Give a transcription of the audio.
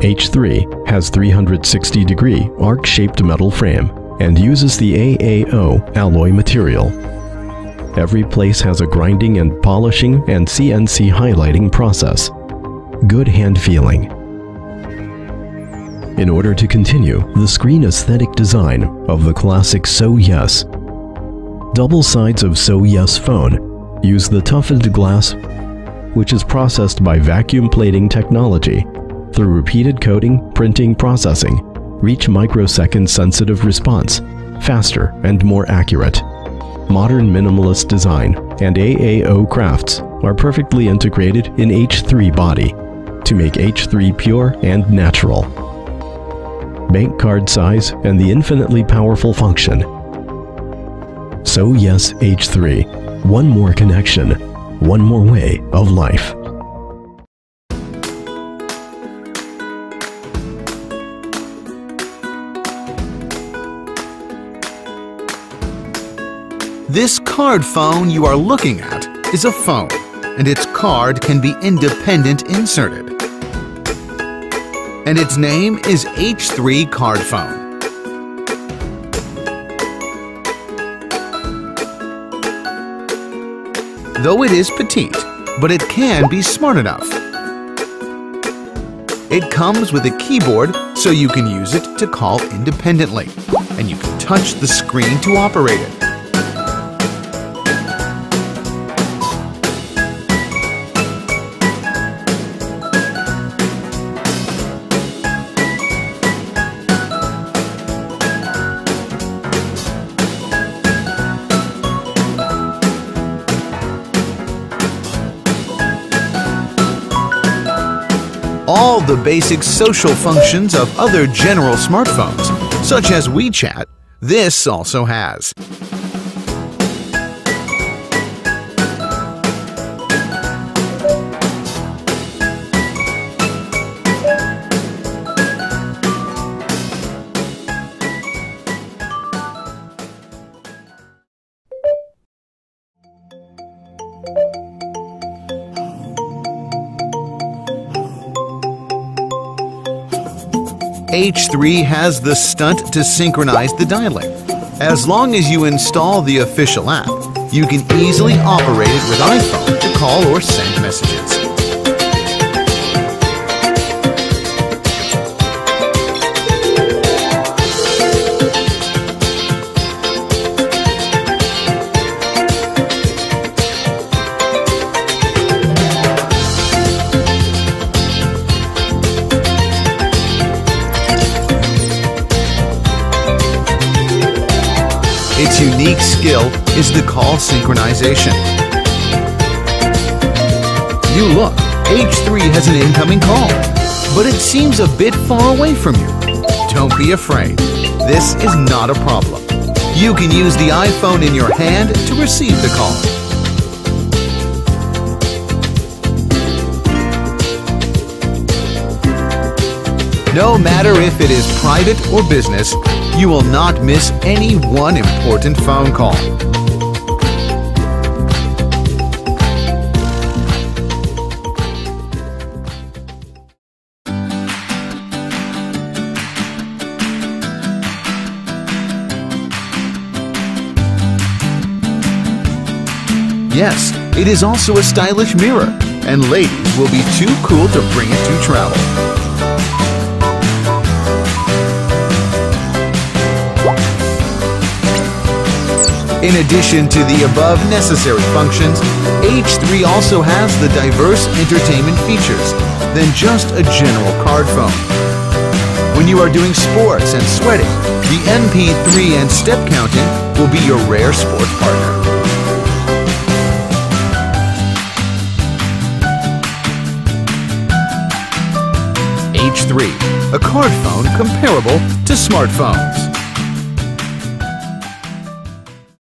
H3 has 360 degree arc-shaped metal frame and uses the AAO alloy material. Every place has a grinding and polishing and CNC highlighting process. Good hand feeling. In order to continue the screen aesthetic design of the classic SOYES, double sides of SOYES phone use the toughened glass which is processed by vacuum plating technology through repeated coding, printing, processing, reach microsecond sensitive response, faster and more accurate. Modern minimalist design and AAO crafts are perfectly integrated in H3 body to make H3 pure and natural. Bank card size and the infinitely powerful function. SOYES, H3. One more connection. One more way of life. This card phone you are looking at is a phone, and its card can be independent inserted. And its name is H3 Card Phone. Though it is petite, but it can be smart enough. It comes with a keyboard so you can use it to call independently, and you can touch the screen to operate it. All the basic social functions of other general smartphones, such as WeChat, this also has. H3 has the stunt to synchronize the dialing. As long as you install the official app, you can easily operate it with iPhone to call or send messages. Unique skill is the call synchronization. You look, H3 has an incoming call, but it seems a bit far away from you. Don't be afraid, this is not a problem. You can use the iPhone in your hand to receive the call. No matter if it is private or business, you will not miss any one important phone call. Yes, it is also a stylish mirror, and ladies will be too cool to bring it to travel. In addition to the above necessary functions, H3 also has the diverse entertainment features than just a general card phone. When you are doing sports and sweating, the MP3 and step counting will be your rare sports partner. H3, a card phone comparable to smartphones.